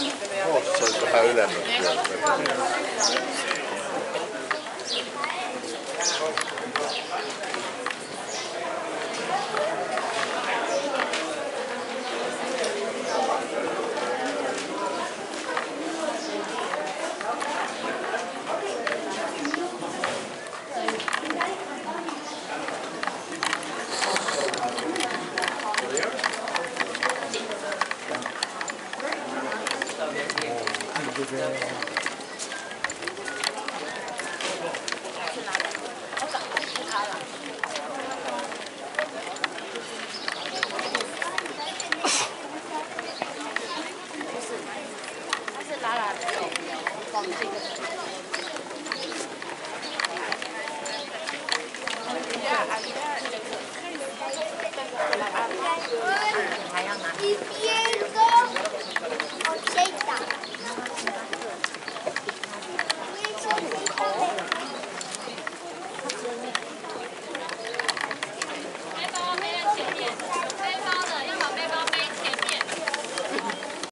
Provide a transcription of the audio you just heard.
Se olisi vähän ylemmäksi. 不是，他是拉拉的朋友，